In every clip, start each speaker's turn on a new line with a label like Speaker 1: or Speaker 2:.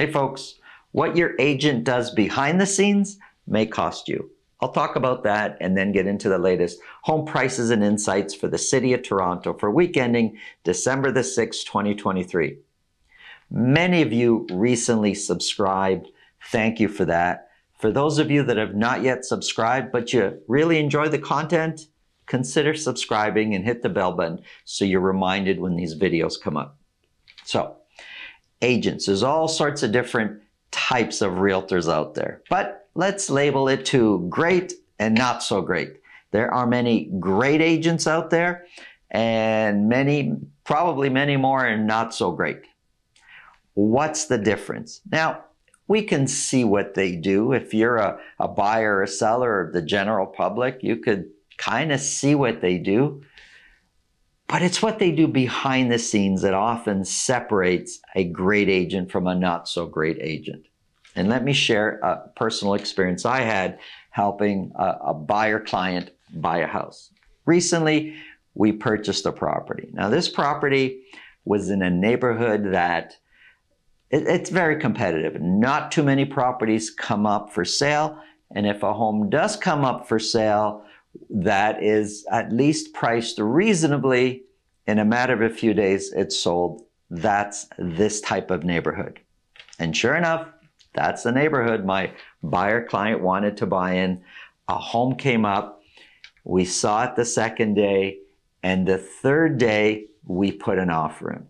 Speaker 1: Hey folks, what your agent does behind the scenes may cost you. I'll talk about that and then get into the latest home prices and insights for the City of Toronto for week ending December the 6th, 2023. Many of you recently subscribed. Thank you for that. For those of you that have not yet subscribed, but you really enjoy the content, consider subscribing and hit the bell button so you're reminded when these videos come up. So, agents, there's all sorts of different types of realtors out there, but let's label it to great and not so great. There are many great agents out there and many, probably many more and not so great. What's the difference? Now, we can see what they do. If you're a, a buyer or a seller of the general public, you could kind of see what they do. But it's what they do behind the scenes that often separates a great agent from a not so great agent. And let me share a personal experience I had helping a, a buyer client buy a house. Recently, we purchased a property. Now, this property was in a neighborhood that it, it's very competitive. Not too many properties come up for sale. And if a home does come up for sale, that is at least priced reasonably, in a matter of a few days, it's sold. That's this type of neighborhood. And sure enough, that's the neighborhood my buyer client wanted to buy in. A home came up. We saw it the second day. And the third day, we put an offer in.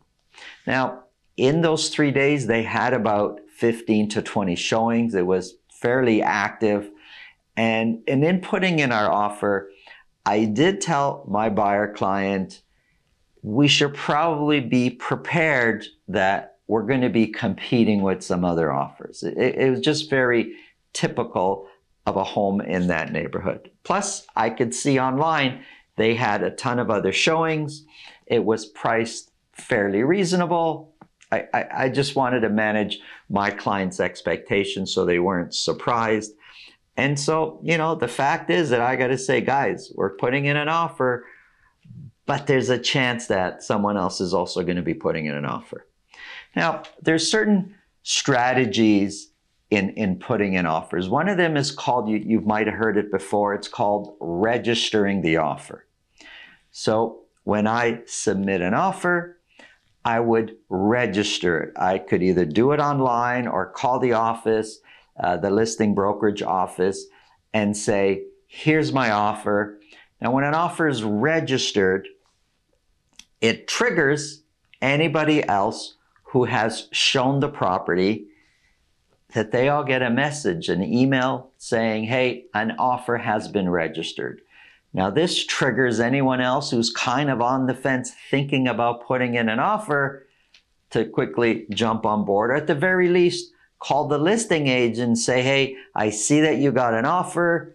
Speaker 1: Now, in those three days, they had about 15 to 20 showings. It was fairly active. And, and in putting in our offer, I did tell my buyer client, we should probably be prepared that we're going to be competing with some other offers. It, it, was just very typical of a home in that neighborhood. Plus, I could see online they had a ton of other showings. It was priced fairly reasonable. I, I, I just wanted to manage my clients' expectations so they weren't surprised. And so, you know, the fact is that I got to say, guys, we're putting in an offer, but there's a chance that someone else is also going to be putting in an offer. Now, there's certain strategies in, in putting in offers. One of them is called, you, you might have heard it before, it's called registering the offer. So when I submit an offer, I would register it. I could either do it online or call the office, uh, the listing brokerage office, and say, here's my offer. Now, when an offer is registered, it triggers anybody else who has shown the property that they all get a message, an email saying, hey, an offer has been registered. Now, this triggers anyone else who's kind of on the fence thinking about putting in an offer to quickly jump on board, or at the very least, call the listing agent and say, Hey, I see that you got an offer.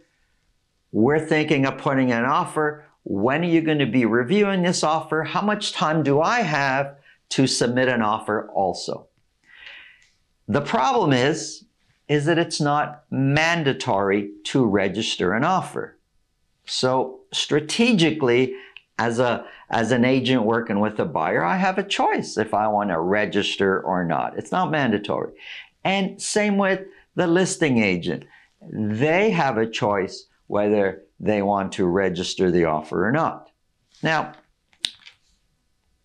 Speaker 1: We're thinking of putting an offer. When are you going to be reviewing this offer? How much time do I have to submit an offer also? The problem is, is that it's not mandatory to register an offer. So strategically, as a as an agent working with a buyer, I have a choice if I want to register or not. It's not mandatory. And same with the listing agent. They have a choice whether they want to register the offer or not. Now,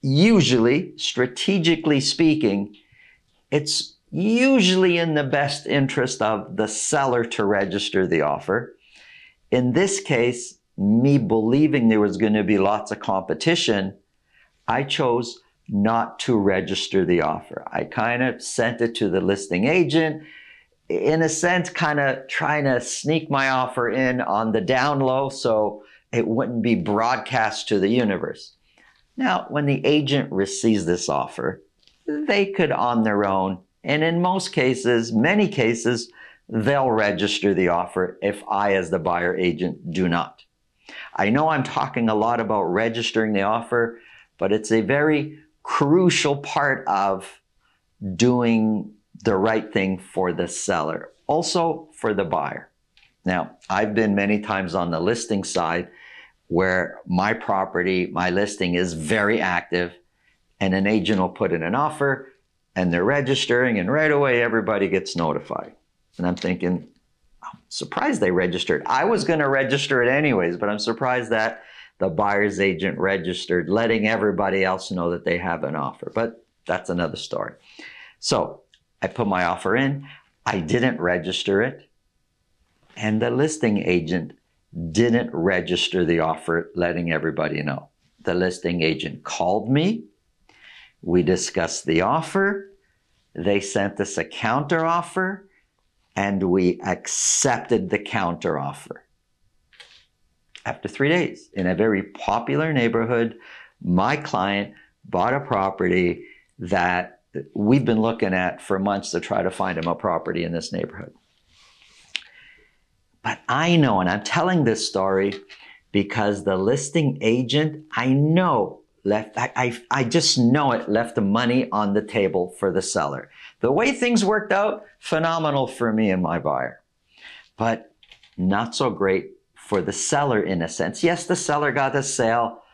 Speaker 1: usually, strategically speaking, it's usually in the best interest of the seller to register the offer in this case, me believing there was going to be lots of competition, I chose not to register the offer. I kind of sent it to the listing agent, in a sense, kind of trying to sneak my offer in on the down low so it wouldn't be broadcast to the universe. Now, when the agent receives this offer, they could on their own, and in most cases, many cases, they'll register the offer if I, as the buyer agent, do not. I know I'm talking a lot about registering the offer, but it's a very crucial part of doing the right thing for the seller, also for the buyer. Now, I've been many times on the listing side where my property, my listing is very active, and an agent will put in an offer and they're registering, and right away everybody gets notified. And I'm thinking, I'm surprised they registered. I was going to register it anyways, but I'm surprised that the buyer's agent registered, letting everybody else know that they have an offer. But that's another story. So I put my offer in. I didn't register it. And the listing agent didn't register the offer, letting everybody know. The listing agent called me. We discussed the offer. They sent us a counter offer and we accepted the counter offer. After three days, in a very popular neighborhood, my client bought a property that we've been looking at for months to try to find him a property in this neighborhood. But I know, and I'm telling this story because the listing agent, I know, left, I, I, I just know it left the money on the table for the seller. The way things worked out, phenomenal for me and my buyer, but not so great for the seller in a sense. Yes, the seller got the sale,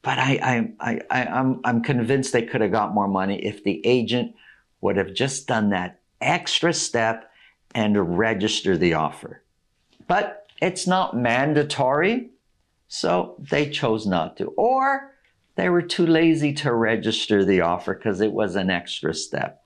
Speaker 1: but I, I, I, I'm, I'm convinced they could have got more money if the agent would have just done that extra step and register the offer. But it's not mandatory, so they chose not to. Or they were too lazy to register the offer because it was an extra step.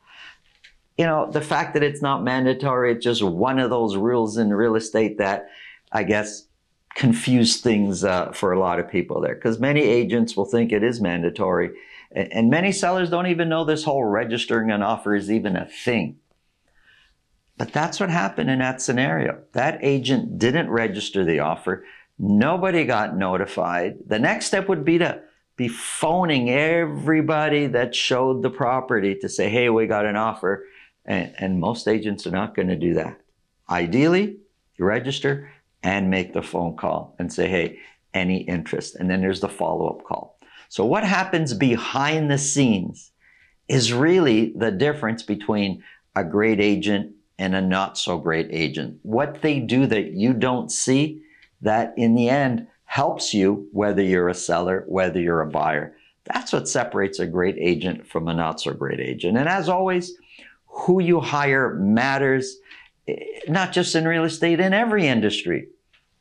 Speaker 1: You know, the fact that it's not mandatory, it's just one of those rules in real estate that I guess confuse things uh, for a lot of people there because many agents will think it is mandatory and many sellers don't even know this whole registering an offer is even a thing. But that's what happened in that scenario. That agent didn't register the offer. Nobody got notified. The next step would be to be phoning everybody that showed the property to say, hey, we got an offer. And, and most agents are not going to do that. Ideally, you register and make the phone call and say, hey, any interest? And then there's the follow up call. So, what happens behind the scenes is really the difference between a great agent and a not so great agent. What they do that you don't see, that in the end helps you, whether you're a seller, whether you're a buyer. That's what separates a great agent from a not so great agent. And as always, who you hire matters, not just in real estate, in every industry.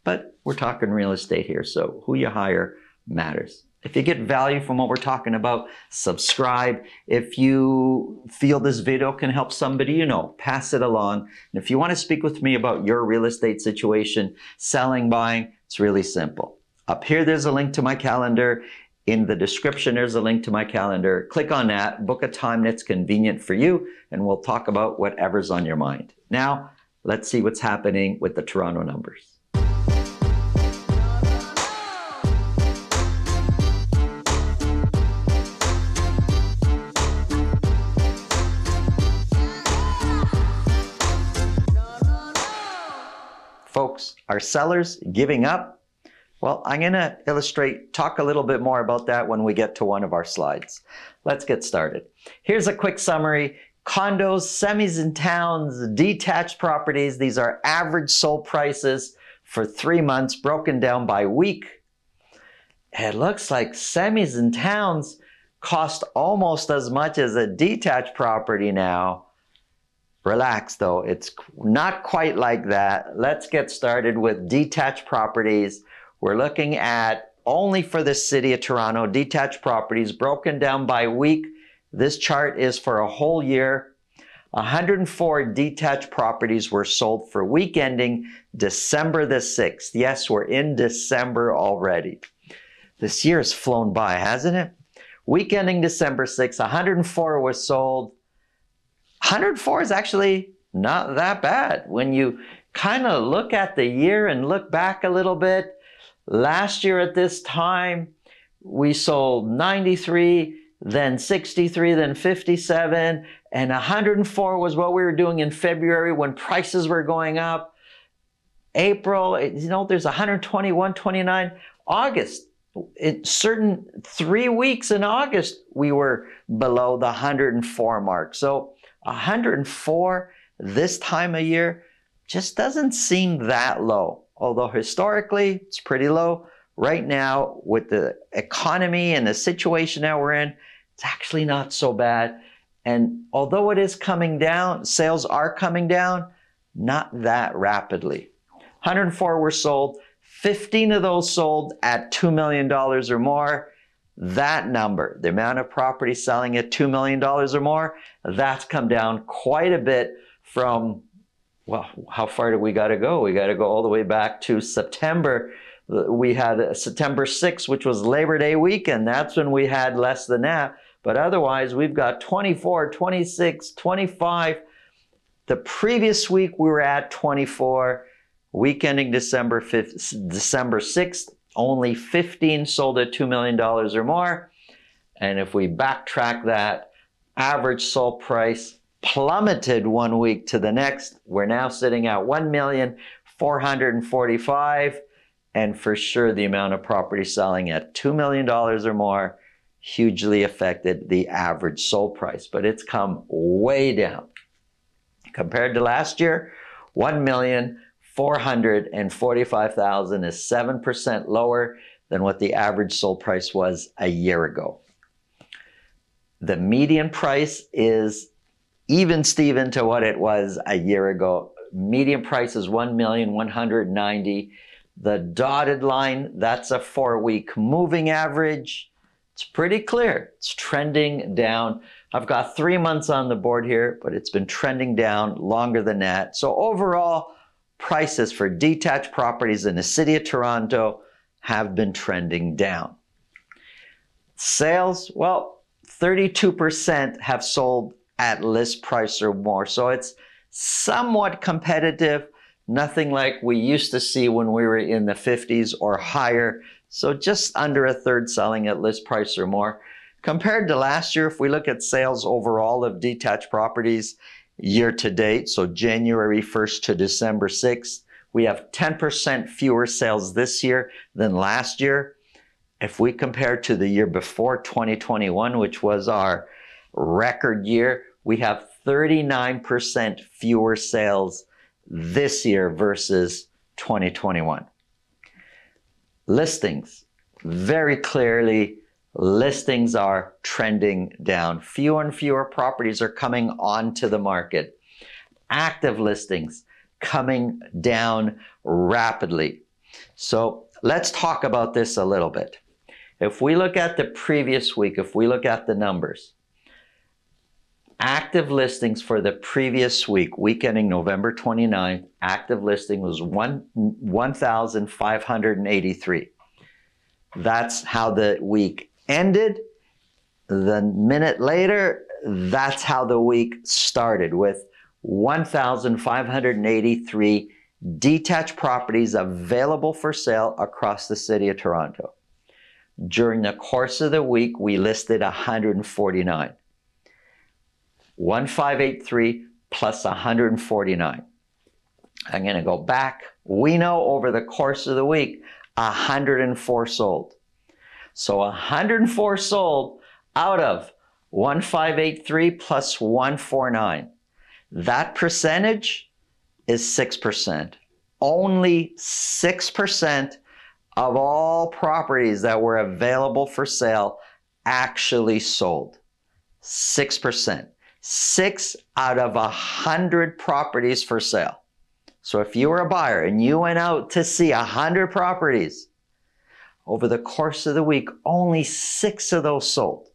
Speaker 1: But we're talking real estate here, so who you hire matters. If you get value from what we're talking about, subscribe. If you feel this video can help somebody you know, pass it along. And if you want to speak with me about your real estate situation, selling, buying, it's really simple. Up here, there's a link to my calendar. In the description, there's a link to my calendar. Click on that, book a time that's convenient for you, and we'll talk about whatever's on your mind. Now, let's see what's happening with the Toronto numbers. folks, are sellers giving up? Well, I'm going to illustrate, talk a little bit more about that when we get to one of our slides. Let's get started. Here's a quick summary. Condos, semis and towns, detached properties. These are average sold prices for three months broken down by week. It looks like semis and towns cost almost as much as a detached property now. Relax though, it's not quite like that. Let's get started with detached properties. We're looking at only for the city of Toronto, detached properties broken down by week. This chart is for a whole year. 104 detached properties were sold for week ending December the 6th. Yes, we're in December already. This year has flown by, hasn't it? Week ending December 6th, 104 was sold. 104 is actually not that bad. When you kind of look at the year and look back a little bit, last year at this time, we sold 93, then 63, then 57, and 104 was what we were doing in February when prices were going up. April, you know, there's 120, 129. August, in certain three weeks in August, we were below the 104 mark. So 104 this time of year just doesn't seem that low. Although historically it's pretty low. Right now, with the economy and the situation that we're in, it's actually not so bad. And although it is coming down, sales are coming down, not that rapidly. 104 were sold, 15 of those sold at $2 million or more. That number, the amount of property selling at $2 million or more, that's come down quite a bit from, well, how far do we got to go? We got to go all the way back to September. We had September 6th, which was Labor Day weekend. That's when we had less than that. But otherwise, we've got 24, 26, 25. The previous week, we were at 24. Week ending December 5th, December 6th, only 15 sold at $2 million or more. And if we backtrack that, average sold price plummeted one week to the next. We're now sitting at 1,445. And for sure, the amount of property selling at $2 million or more hugely affected the average sold price, but it's come way down. Compared to last year, 1,445,000 is 7% lower than what the average sold price was a year ago. The median price is even Steven to what it was a year ago. Median price is 1,190. The dotted line, that's a four week moving average. It's pretty clear. It's trending down. I've got three months on the board here, but it's been trending down longer than that. So overall, prices for detached properties in the city of Toronto have been trending down. Sales, well, 32% have sold at list price or more. So it's somewhat competitive, nothing like we used to see when we were in the 50s or higher. So just under a third selling at list price or more. Compared to last year, if we look at sales overall of detached properties year to date, so January 1st to December 6th, we have 10% fewer sales this year than last year. If we compare to the year before 2021, which was our record year, we have 39% fewer sales this year versus 2021 listings. Very clearly, listings are trending down. Fewer and fewer properties are coming onto the market. Active listings coming down rapidly. So let's talk about this a little bit. If we look at the previous week, if we look at the numbers, active listings for the previous week, week ending November 29th, active listing was 1,583. That's how the week ended. The minute later, that's how the week started with 1,583 detached properties available for sale across the city of Toronto. During the course of the week, we listed 149. 1583 plus 149. I'm going to go back. We know over the course of the week, 104 sold. So 104 sold out of 1583 plus 149. That percentage is 6%. Only 6% of all properties that were available for sale actually sold. 6% six out of a hundred properties for sale. So if you were a buyer and you went out to see a hundred properties over the course of the week, only six of those sold.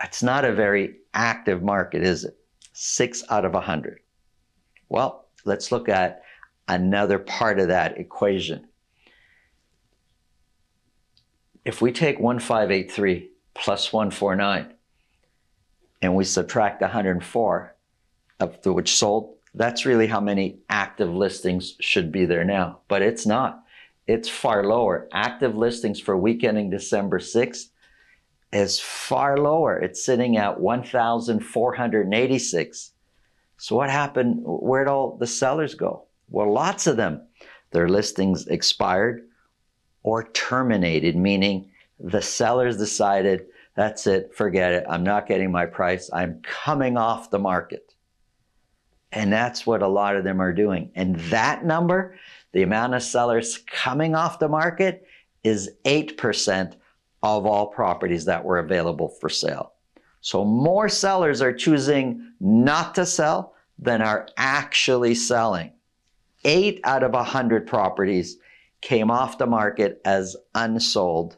Speaker 1: That's not a very active market, is it? Six out of a hundred. Well, let's look at another part of that equation. If we take 1583 plus 149, and we subtract 104 of the which sold, that's really how many active listings should be there now. But it's not. It's far lower. Active listings for week ending December 6th is far lower. It's sitting at 1,486. So what happened? Where'd all the sellers go? Well, lots of them. Their listings expired or terminated, meaning the sellers decided that's it. Forget it. I'm not getting my price. I'm coming off the market. And that's what a lot of them are doing. And that number, the amount of sellers coming off the market, is 8% of all properties that were available for sale. So more sellers are choosing not to sell than are actually selling. Eight out of a hundred properties came off the market as unsold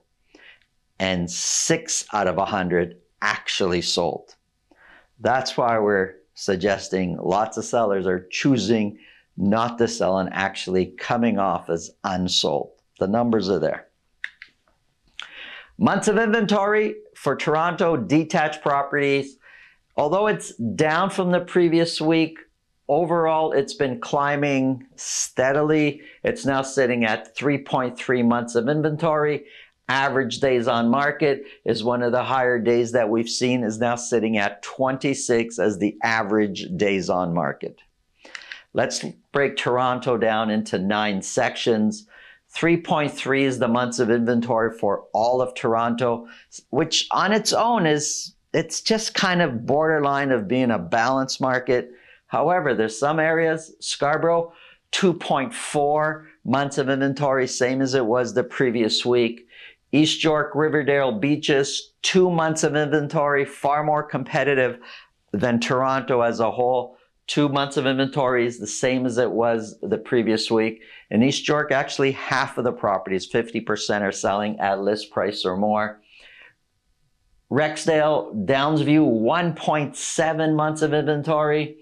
Speaker 1: and six out of a hundred actually sold. That's why we're suggesting lots of sellers are choosing not to sell and actually coming off as unsold. The numbers are there. Months of inventory for Toronto detached properties. Although it's down from the previous week, overall it's been climbing steadily. It's now sitting at 3.3 months of inventory. Average days on market is one of the higher days that we've seen is now sitting at 26 as the average days on market. Let's break Toronto down into nine sections. 3.3 is the months of inventory for all of Toronto, which on its own is, it's just kind of borderline of being a balanced market. However, there's some areas, Scarborough, 2.4 months of inventory, same as it was the previous week. East York, Riverdale beaches, two months of inventory, far more competitive than Toronto as a whole. Two months of inventory is the same as it was the previous week. In East York, actually half of the properties, 50% are selling at list price or more. Rexdale, Downsview, 1.7 months of inventory.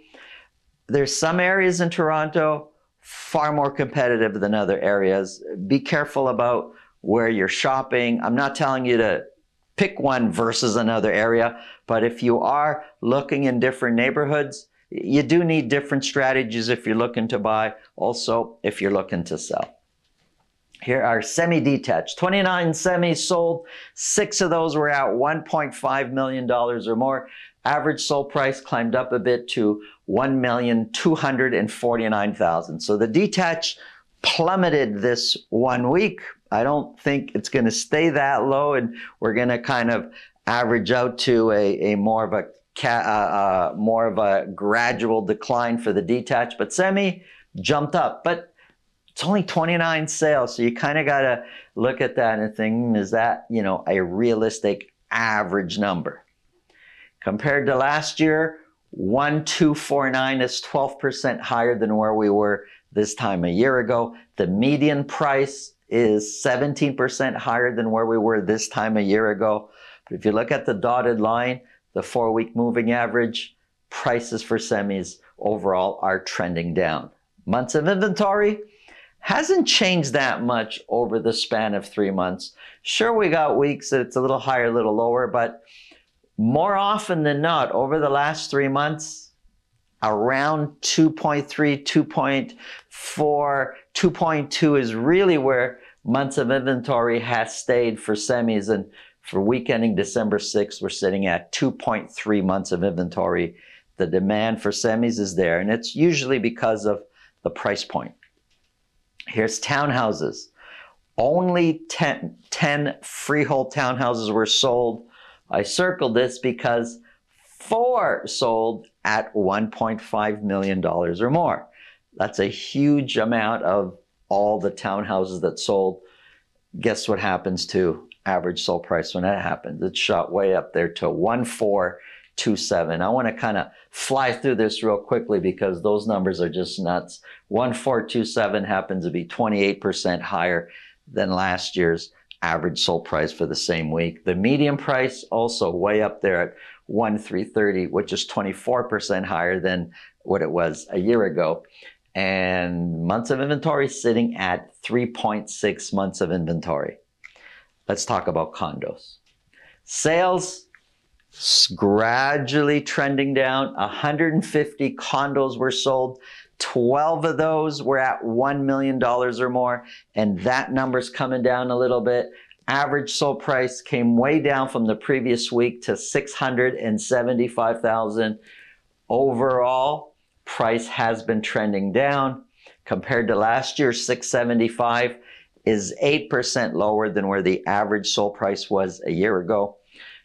Speaker 1: There's some areas in Toronto far more competitive than other areas. Be careful about where you're shopping. I'm not telling you to pick one versus another area, but if you are looking in different neighborhoods, you do need different strategies if you're looking to buy, also if you're looking to sell. Here are semi-detached. 29 semis sold. Six of those were at $1.5 million or more. Average sold price climbed up a bit to 1,249,000. So the detached plummeted this one week. I don't think it's going to stay that low and we're going to kind of average out to a, a more of a uh, uh, more of a gradual decline for the detached, but semi jumped up. But it's only 29 sales, so you kind of got to look at that and think, hmm, is that you know a realistic average number? Compared to last year, 1249 is 12% higher than where we were this time a year ago. The median price is 17% higher than where we were this time a year ago. But if you look at the dotted line, the four week moving average, prices for semis overall are trending down. Months of inventory hasn't changed that much over the span of three months. Sure, we got weeks that it's a little higher, a little lower, but more often than not, over the last three months, around 2.3, 2.4, 2.2 is really where months of inventory has stayed for semis. And for week ending December 6th, we're sitting at 2.3 months of inventory. The demand for semis is there, and it's usually because of the price point. Here's townhouses. Only 10, 10 freehold townhouses were sold. I circled this because four sold at $1.5 million or more. That's a huge amount of all the townhouses that sold. Guess what happens to average sold price when that happens. It shot way up there to 1427. I want to kind of fly through this real quickly because those numbers are just nuts. 1427 happens to be 28% higher than last year's average sold price for the same week. The median price also way up there at 1330, which is 24% higher than what it was a year ago. And months of inventory sitting at 3.6 months of inventory. Let's talk about condos. Sales gradually trending down. 150 condos were sold. 12 of those were at $1 million or more, and that number's coming down a little bit. Average sold price came way down from the previous week to 675,000. Overall, price has been trending down compared to last year 675 is 8% lower than where the average sold price was a year ago.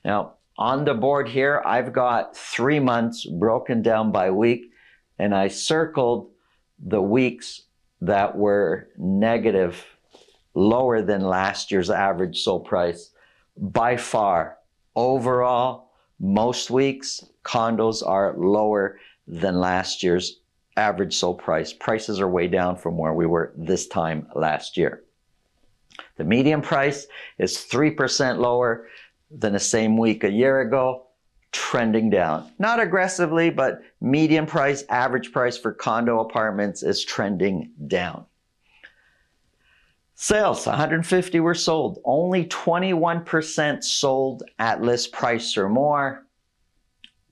Speaker 1: Now, on the board here, I've got three months broken down by week, and I circled the weeks that were negative, lower than last year's average sold price. By far, overall, Most weeks, condos are lower than last year's average sold price. Prices are way down from where we were this time last year. The median price is 3% lower than the same week a year ago, trending down. Not aggressively, but median price, average price for condo apartments is trending down. Sales, 150 were sold. Only 21% sold at list price or more.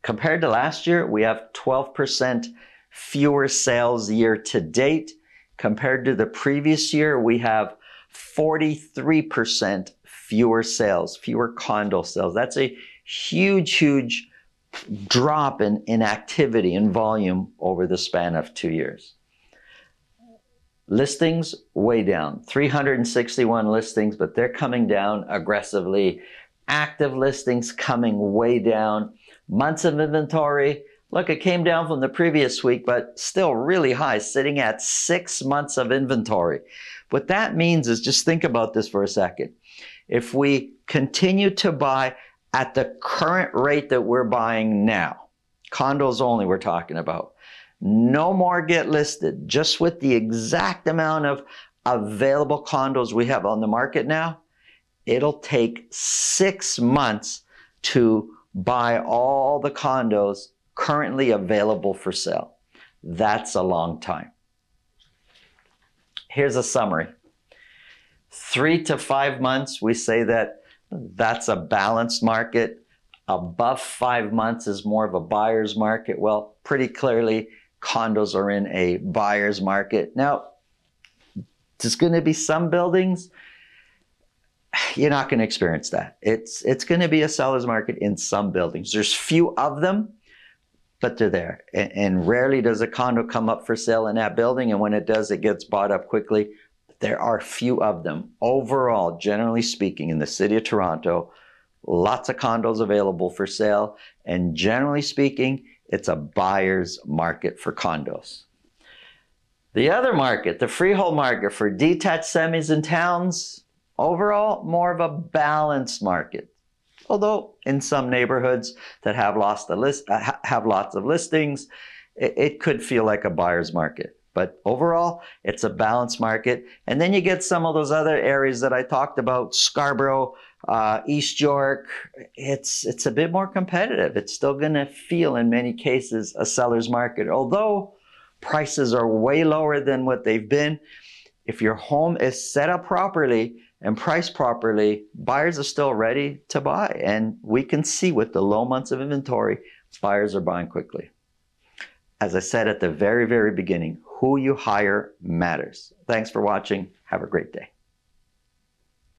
Speaker 1: Compared to last year, we have 12% fewer sales year to date. Compared to the previous year, we have 43% fewer sales, fewer condo sales. That's a huge, huge drop in, in activity and volume over the span of two years. Listings way down, 361 listings, but they're coming down aggressively. Active listings coming way down. Months of inventory, look, it came down from the previous week, but still really high, sitting at six months of inventory. What that means is just think about this for a second. If we continue to buy at the current rate that we're buying now, condos only we're talking about, no more get listed. Just with the exact amount of available condos we have on the market now, it'll take six months to buy all the condos currently available for sale. That's a long time. Here's a summary. Three to five months, we say that that's a balanced market. Above five months is more of a buyer's market. Well, pretty clearly, condos are in a buyer's market. Now, there's going to be some buildings you're not going to experience that. It's it's going to be a seller's market in some buildings. There's few of them, but they're there. And, and, rarely does a condo come up for sale in that building, and when it does, it gets bought up quickly. There are few of them. Overall, generally speaking, in the city of Toronto, lots of condos available for sale, and generally speaking, it's a buyer's market for condos. The other market, the freehold market for detached semis and towns, overall more of a balanced market. Although in some neighborhoods that have lost the list uh, have lots of listings, it, it could feel like a buyer's market. But overall, it's a balanced market. And then you get some of those other areas that I talked about, Scarborough, uh, East York, it's it's a bit more competitive. It's still going to feel in many cases a seller's market, although prices are way lower than what they've been. If your home is set up properly and priced properly, buyers are still ready to buy, and we can see with the low months of inventory, buyers are buying quickly. As I said at the very very beginning, who you hire matters. Thanks for watching. Have a great day.